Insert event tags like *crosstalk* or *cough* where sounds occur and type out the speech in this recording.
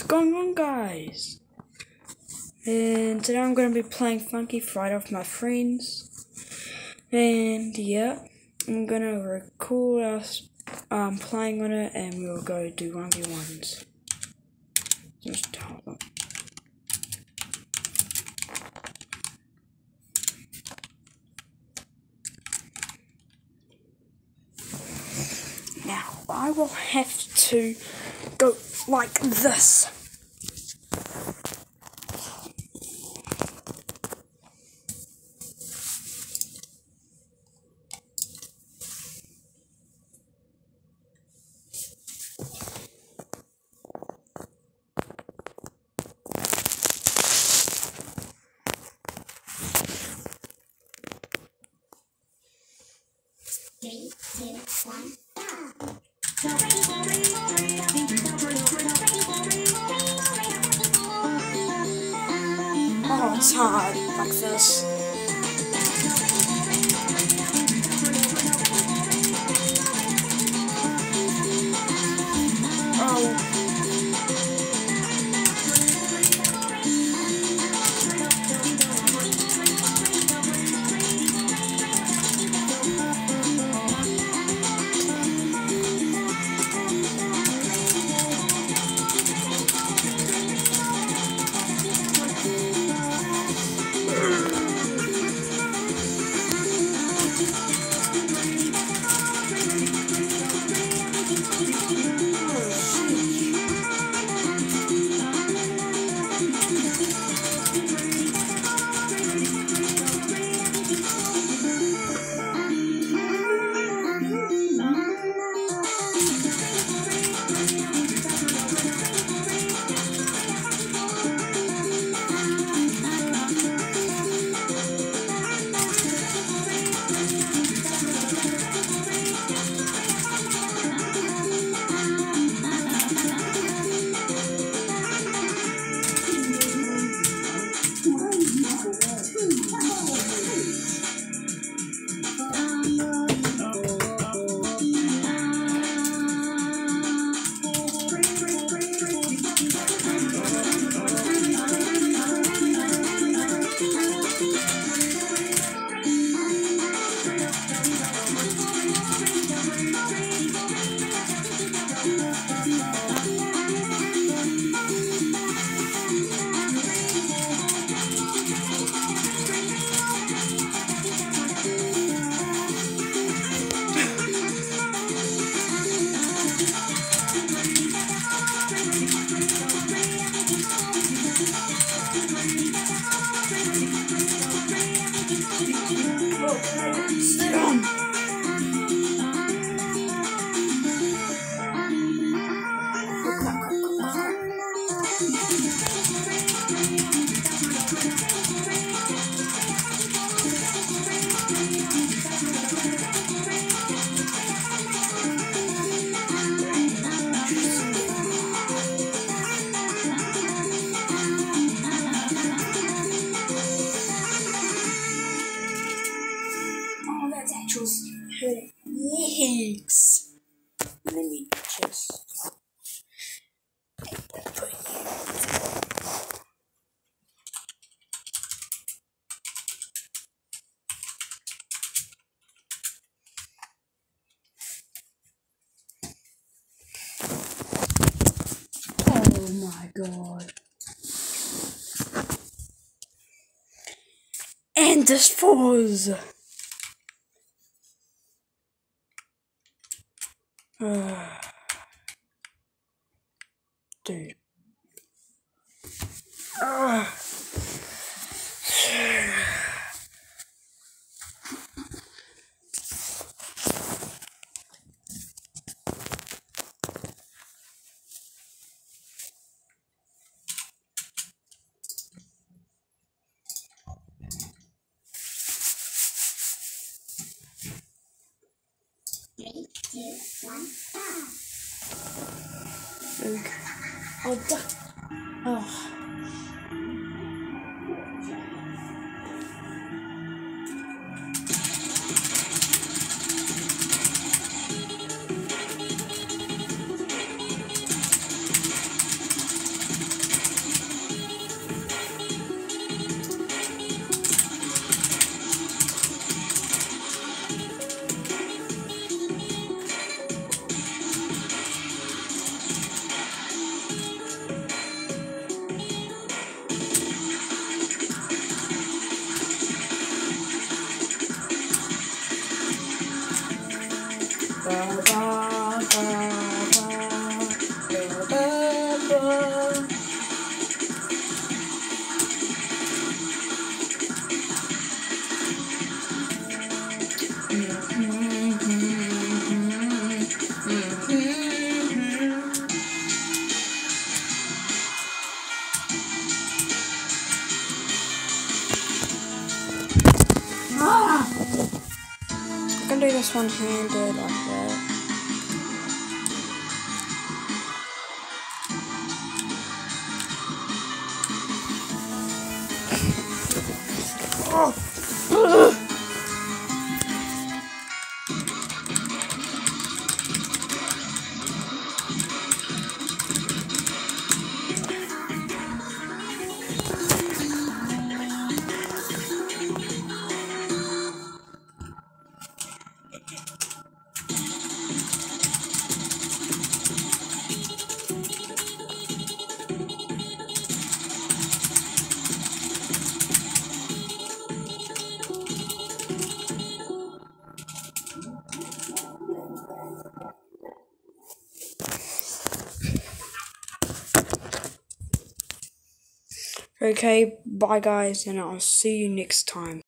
What's going on, guys? And today I'm gonna be playing Funky Friday with my friends. And yeah, I'm gonna record us um, playing on it, and we'll go do one v ones. Just hold on. Now I will have to go like this. Three, two, one, go. Oh, it's hard like this. That's actual hurting. Yikes. Let me just. you- Oh my god. And this falls. *sighs* Dude. Ah. *sighs* *sighs* two, one. Okay. Oh, duh. Oh. i can do this one handed like that. Oh. Okay, bye guys, and I'll see you next time.